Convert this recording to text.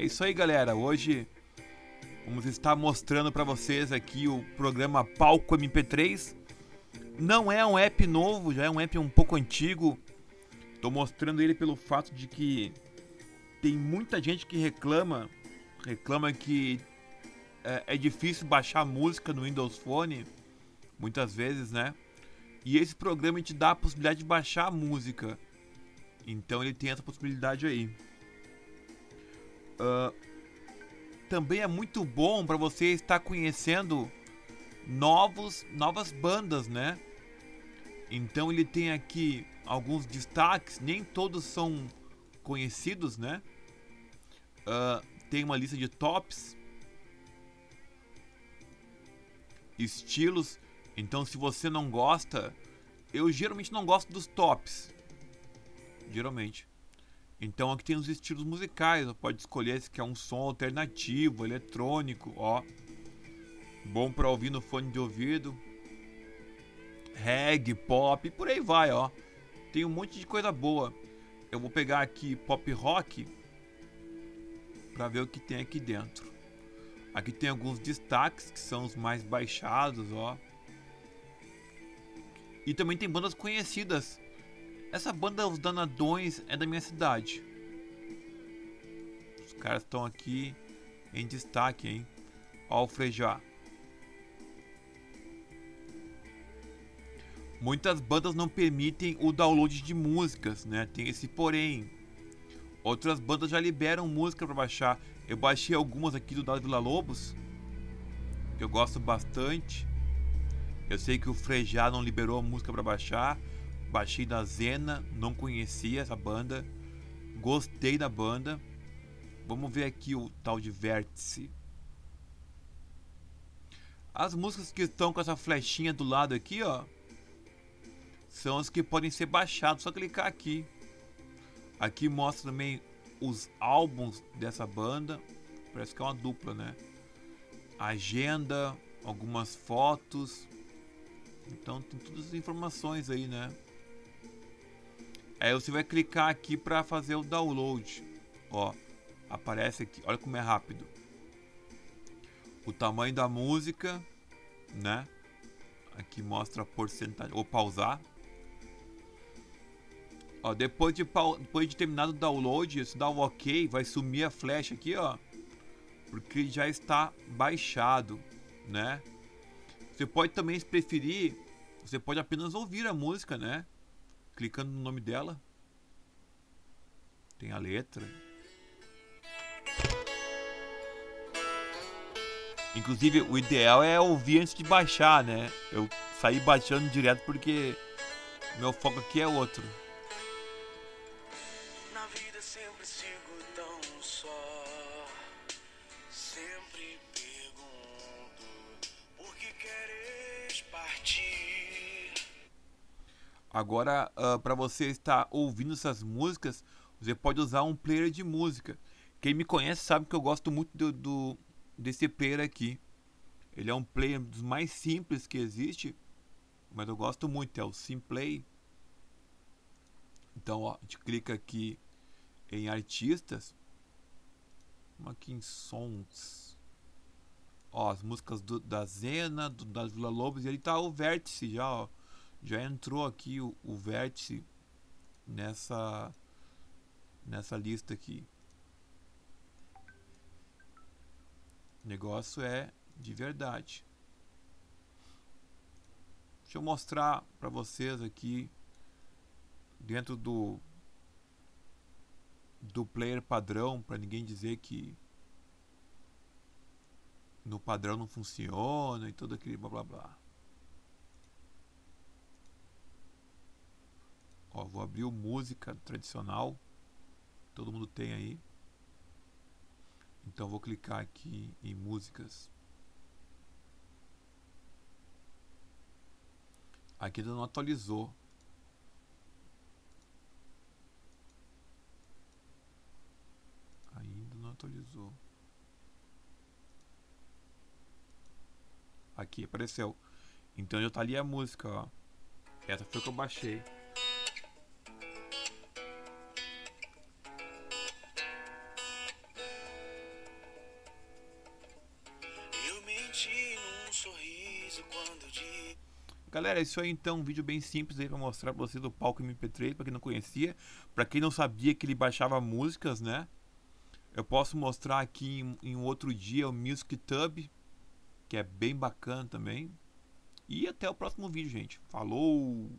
É isso aí, galera. Hoje vamos estar mostrando para vocês aqui o programa Palco MP3. Não é um app novo, já é um app um pouco antigo. Tô mostrando ele pelo fato de que tem muita gente que reclama, reclama que é, é difícil baixar música no Windows Phone, muitas vezes, né? E esse programa te dá a possibilidade de baixar a música. Então ele tem essa possibilidade aí. Uh, também é muito bom para você estar conhecendo novos, novas bandas, né? Então ele tem aqui alguns destaques, nem todos são conhecidos, né? Uh, tem uma lista de tops, estilos. Então, se você não gosta, eu geralmente não gosto dos tops, geralmente. Então aqui tem os estilos musicais, você pode escolher se quer um som alternativo, eletrônico, ó. Bom para ouvir no fone de ouvido. Reggae, pop, e por aí vai, ó. Tem um monte de coisa boa. Eu vou pegar aqui pop rock para ver o que tem aqui dentro. Aqui tem alguns destaques que são os mais baixados, ó. E também tem bandas conhecidas essa banda Os Danadões é da minha cidade. Os caras estão aqui em destaque, hein? Ó o Frejá. Muitas bandas não permitem o download de músicas, né? Tem esse porém. Outras bandas já liberam música para baixar. Eu baixei algumas aqui do Dado Vila Lobos. Que eu gosto bastante. Eu sei que o Frejá não liberou a música para baixar. Baixei da Zena, não conhecia essa banda. Gostei da banda. Vamos ver aqui o tal de Vértice. As músicas que estão com essa flechinha do lado aqui, ó, são as que podem ser baixadas. Só clicar aqui. Aqui mostra também os álbuns dessa banda. Parece que é uma dupla, né? Agenda, algumas fotos. Então tem todas as informações aí, né? Aí você vai clicar aqui para fazer o download. Ó, aparece aqui. Olha como é rápido. O tamanho da música, né? Aqui mostra a porcentagem. Ou pausar. Ó, depois de, depois de terminado o download, você dá o OK, vai sumir a flecha aqui, ó. Porque já está baixado, né? Você pode também, se preferir, você pode apenas ouvir a música, né? Clicando no nome dela. Tem a letra. Inclusive, o ideal é ouvir antes de baixar, né? Eu saí baixando direto porque meu foco aqui é outro. Agora, uh, ah, para você estar ouvindo essas músicas, você pode usar um player de música. Quem me conhece sabe que eu gosto muito do, do desse player aqui. Ele é um player dos mais simples que existe, mas eu gosto muito, é o Simplay. Então, ó, a gente clica aqui em artistas. Vamos aqui em sons. Ó, as músicas do, da Zena, do, das Vila Lobos, e ele tá o vértice já, ó já entrou aqui o, o vértice nessa nessa lista aqui. O negócio é de verdade. Deixa eu mostrar para vocês aqui dentro do do player padrão para ninguém dizer que no padrão não funciona e todo aquele blá blá blá. Ó, vou abrir o música tradicional. Todo mundo tem aí. Então vou clicar aqui em músicas. Aqui ainda não atualizou. Ainda não atualizou. Aqui apareceu. Então já está ali a música, ó. Essa foi que eu baixei. Galera, isso aí então, um vídeo bem simples aí pra mostrar pra vocês do palco MP3, pra quem não conhecia. Pra quem não sabia que ele baixava músicas, né? Eu posso mostrar aqui em, em outro dia o Music Tub, que é bem bacana também. E até o próximo vídeo, gente. Falou!